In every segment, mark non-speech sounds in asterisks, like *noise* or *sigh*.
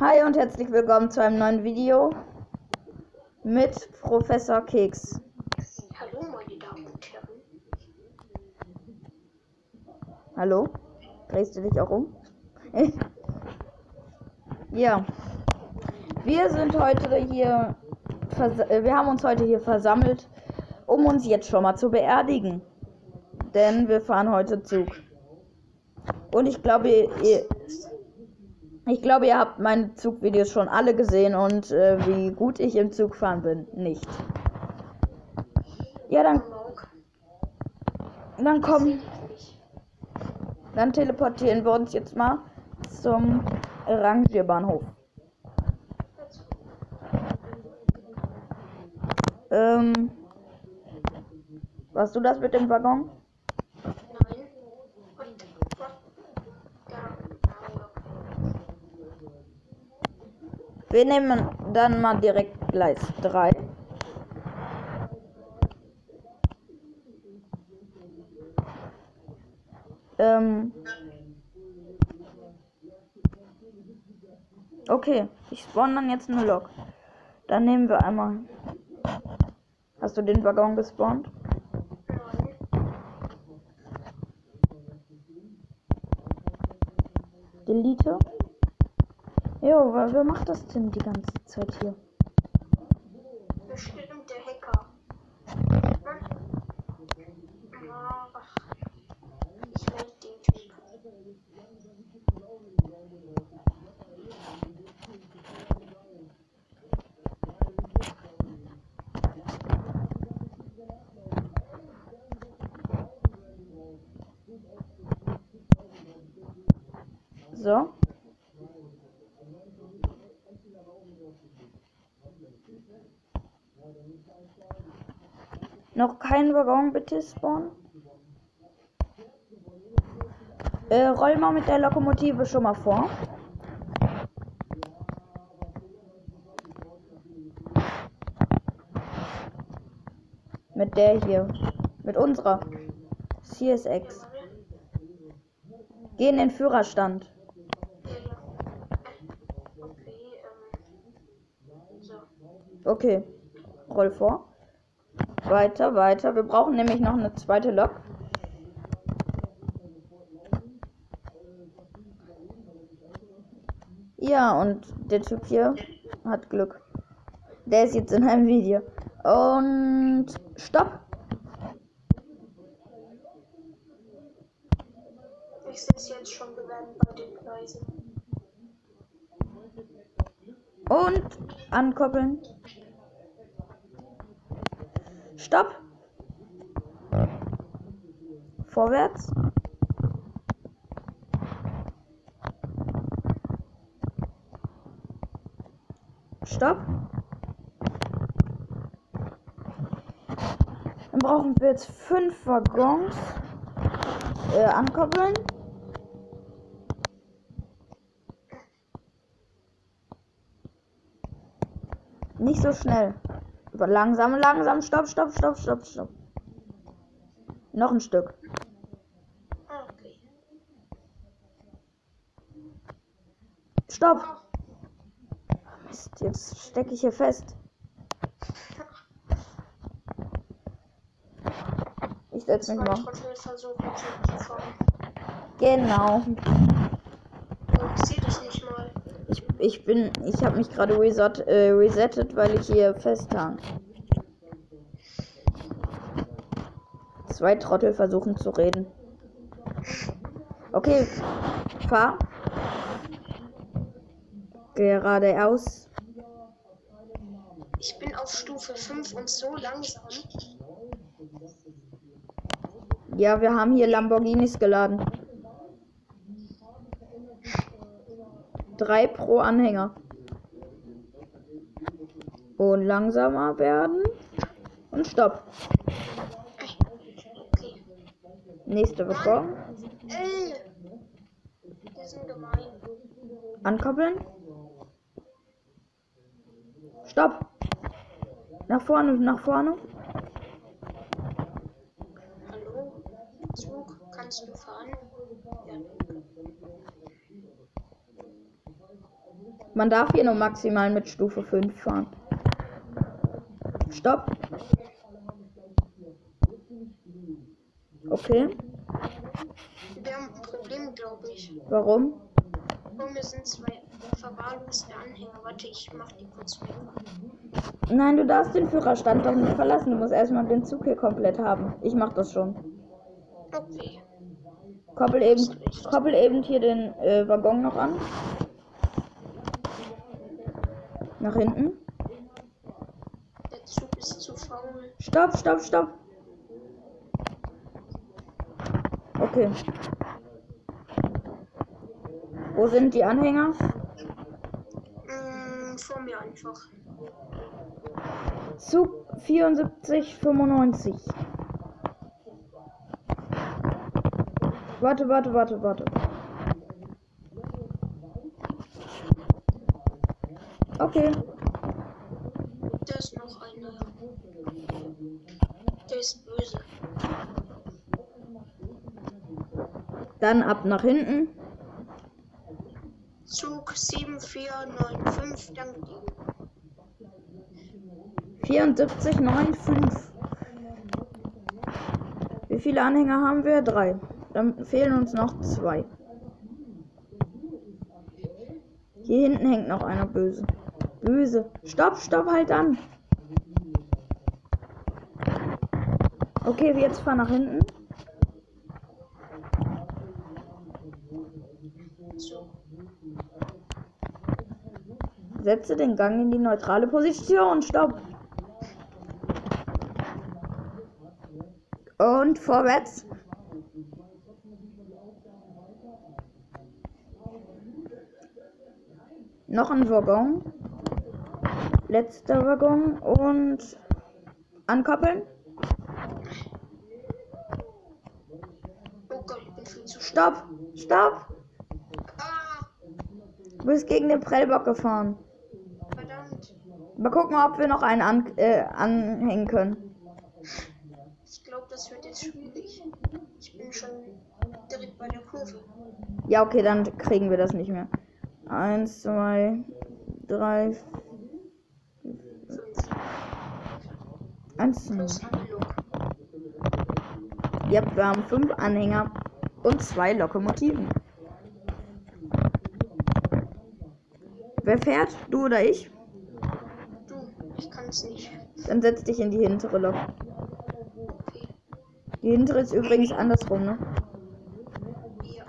Hi und herzlich willkommen zu einem neuen Video mit Professor Keks. Hallo, meine Damen und Herren. Hallo? Drehst du dich auch um? *laughs* ja. Wir sind heute hier, äh, wir haben uns heute hier versammelt, um uns jetzt schon mal zu beerdigen. Denn wir fahren heute Zug. Und ich glaube, ihr, ich glaube, ihr habt meine Zugvideos schon alle gesehen und äh, wie gut ich im Zug fahren bin. Nicht. Ja, dann. Dann kommen. Dann teleportieren wir uns jetzt mal zum Rangierbahnhof. Ähm. Warst du das mit dem Waggon? Wir nehmen dann mal direkt Gleis 3. Ähm. Okay, ich spawn dann jetzt eine Lok. Dann nehmen wir einmal. Hast du den Waggon gespawnt? Delete. Jo, wer macht das denn die ganze Zeit hier? Bestimmt der Hacker. Ach, ich weiß den Typ. So. Noch kein Waggon, bitte spawnen. Äh, roll mal mit der Lokomotive schon mal vor. Mit der hier. Mit unserer. CSX. Geh in den Führerstand. Okay. Roll vor. Weiter, weiter. Wir brauchen nämlich noch eine zweite Lok. Ja, und der Typ hier hat Glück. Der ist jetzt in einem Video. Und stopp. Ich sitze jetzt schon bei den Gleisen. Und ankoppeln. Stopp. Vorwärts. Stopp. Dann brauchen wir jetzt fünf Waggons. Äh, ankoppeln. Nicht so schnell. Langsam, langsam. Stopp, stopp, stopp, stopp, stopp. Noch ein Stück. Okay. Stopp. Mist, jetzt stecke ich hier fest. Ich setze mich mal. Genau. Ich sehe dich nicht mal. Ich, bin, ich habe mich gerade reset, äh, resettet, weil ich hier festhang. Zwei Trottel versuchen zu reden. Okay, fahr. Geradeaus. Ich bin auf Stufe 5 und so langsam. Ja, wir haben hier Lamborghinis geladen. Drei pro Anhänger. Und langsamer werden. Und stopp. Nächste gemein. Ankoppeln. Stopp. Nach vorne, nach vorne. Hallo? Zug, kannst du fahren? Ja. Man darf hier nur maximal mit Stufe 5 fahren. Stopp. Okay. Wir haben ein Problem, glaube ich. Warum? Vor mir sind zwei verwahrloste Anhänger. Warte, ich mach die kurz weg. Nein, du darfst den Führerstand doch nicht verlassen. Du musst erstmal den Zug hier komplett haben. Ich mach das schon. Okay. Koppel eben, koppel eben hier den äh, Waggon noch an. Nach hinten. Der Zug ist zu faul. Stopp, stopp, stopp. Okay. Wo sind die Anhänger? Mm, vor mir einfach. Zug 7495. Warte, warte, warte, warte. Okay. Da ist noch einer. Der ist böse. Dann ab nach hinten. Zug 7495, danke dir. 7495. Wie viele Anhänger haben wir? Drei. Dann fehlen uns noch zwei. Hier hinten hängt noch einer böse. Böse. Stopp, stopp, halt an. Okay, wir jetzt fahren nach hinten. Setze den Gang in die neutrale Position. Stopp. Und vorwärts. Noch ein Waggon. Letzter Waggon und ankoppeln. Oh Gott, ich bin viel zu schnell. Stopp. Stopp. Ah, Du bist gegen den Prellbock gefahren. verdammt. Mal gucken, ob wir noch einen an, äh, anhängen können. Ich glaube, das wird jetzt schwierig. Ich bin schon direkt bei der Kurve. Ja, okay, dann kriegen wir das nicht mehr. Eins, zwei, drei, Fünf. Lok. Ja, wir haben fünf Anhänger und zwei Lokomotiven. Wer fährt? Du oder ich? Du, ich kann es nicht. Dann setz dich in die hintere Lok. Okay. Die hintere ist übrigens andersrum, ne? Ja.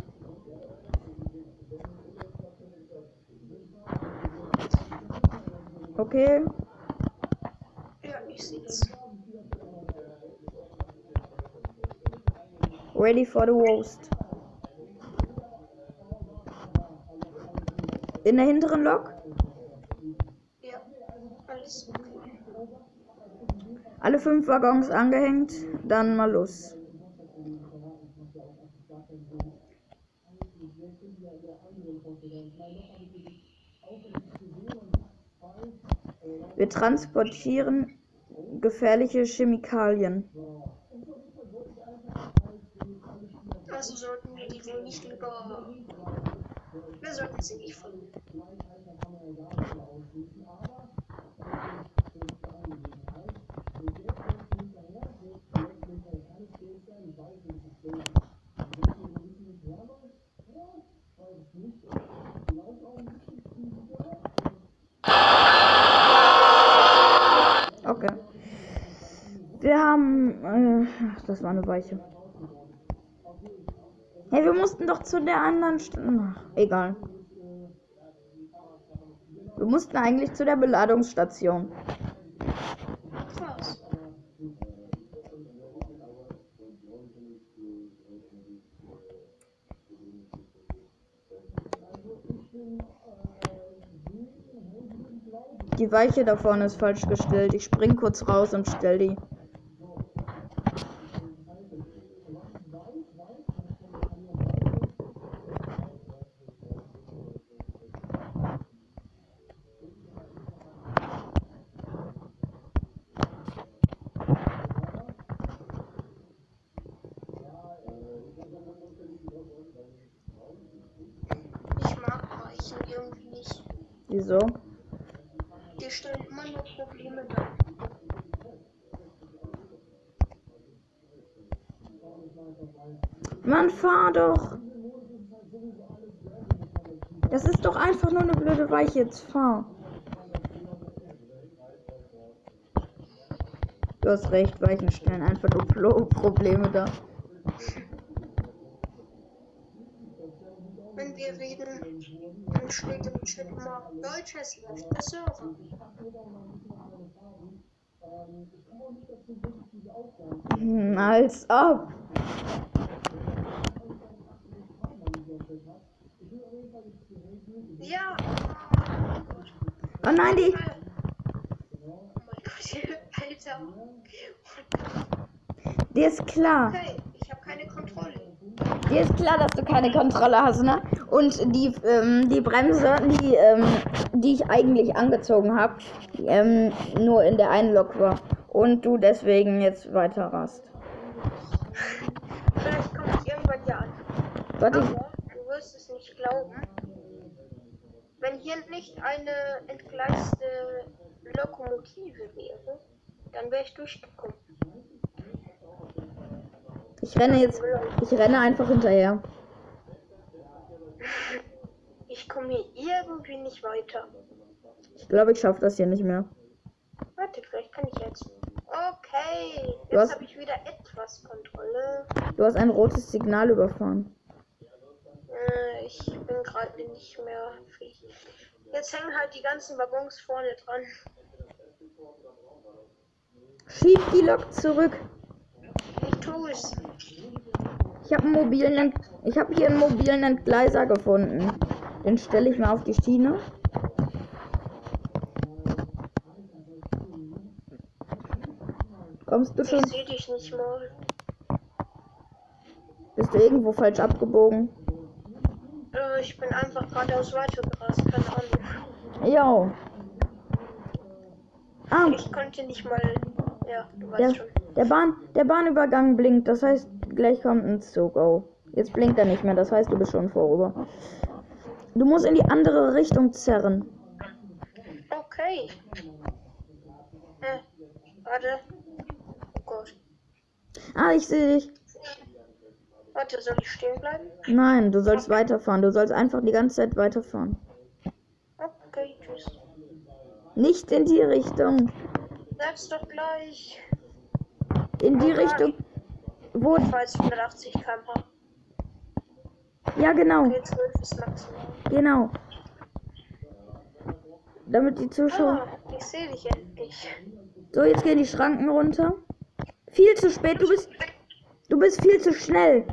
Okay. Ja, ich seh's. Ready for the roast. In der hinteren Lok? Ja, alles okay. Alle fünf Waggons angehängt, dann mal los. Wir transportieren gefährliche Chemikalien. Also sollten wir die wohl nicht lieber. Wir sollten sie nicht von. Okay. Wir haben. Äh, ach, das war eine Weiche. Hey, wir mussten doch zu der anderen. St ach, egal. Wir mussten eigentlich zu der Beladungsstation. Die Weiche da vorne ist falsch gestellt. Ich spring kurz raus und stell die. Ich mag Weichen irgendwie nicht. Wieso? Die stellen immer nur Probleme dar. Mann, fahr doch! Das ist doch einfach nur eine blöde Weiche. Jetzt fahr. Du hast recht, Weichen stellen einfach nur Pro Probleme da. Wenn wir reden, dann steht im Chat immer Deutsches läuft der Server. Hm, als ob. Ja. Oh nein, die. Oh mein Gott, *laughs* Alter. Dir ist klar. Okay, Dir ist klar, dass du keine Kontrolle hast, ne? Und die, ähm, die Bremse, die, ähm, die ich eigentlich angezogen habe, ähm, nur in der einen Lok war. Und du deswegen jetzt weiter rast. Vielleicht komme ich irgendwann ja an. Warte, Aber du wirst es nicht glauben. Wenn hier nicht eine entgleiste Lokomotive wäre, dann wäre ich durchgekommen. Ich renne jetzt. Ich renne einfach hinterher. Ich komme hier irgendwie nicht weiter. Ich glaube, ich schaffe das hier nicht mehr. Warte, vielleicht kann ich jetzt. Okay, jetzt habe ich wieder etwas Kontrolle. Du hast ein rotes Signal überfahren. Äh, ich bin gerade nicht mehr fähig. Jetzt hängen halt die ganzen Waggons vorne dran. Schieb die Lok zurück. Ich habe einen mobilen, Ent ich habe hier einen mobilen Entgleiser gefunden. Den stelle ich mal auf die Schiene. Kommst du schon? Ich sehe dich nicht mal. Bist du irgendwo falsch abgebogen? Äh, ich bin einfach geradeaus weitergerast, keine Ahnung. Jo. Ah, Ich konnte nicht mal. Ja, du weißt der, schon. Der, Bahn, der Bahnübergang blinkt. Das heißt, gleich kommt ein Zug. Oh. Jetzt blinkt er nicht mehr. Das heißt, du bist schon vorüber. Du musst in die andere Richtung zerren. Okay. Äh, warte. Oh Gott. Ah, ich sehe dich. Warte, soll ich stehen bleiben? Nein, du sollst weiterfahren. Du sollst einfach die ganze Zeit weiterfahren. Okay, tschüss. Nicht in die Richtung. Sag's doch gleich. In die Richtung. Wo? Ich war jetzt 180 km/h. Ja, genau. Okay, 12 ist maximal. Genau. Damit die Zuschauer. Ah, ich sehe dich endlich. So, jetzt gehen die Schranken runter. Viel zu spät. Du bist. Du bist viel zu schnell.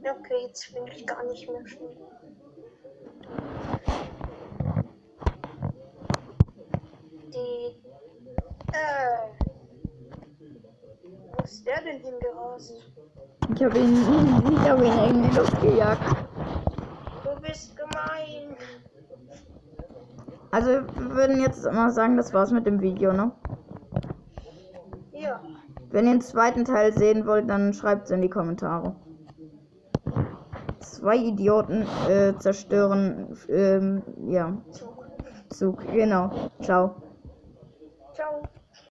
Okay, jetzt bin ich gar nicht mehr schnell. Die. Äh. Ist der denn hingerast? Ich habe ihn, ich habe ihn in die Luft gejagt. Du bist gemein. Also, wir würden jetzt mal sagen, das war's mit dem Video, ne? Ja. Wenn ihr den zweiten Teil sehen wollt, dann schreibt es in die Kommentare. Zwei Idioten äh, zerstören, ähm, ja, Zug. Zug. Genau. Ciao.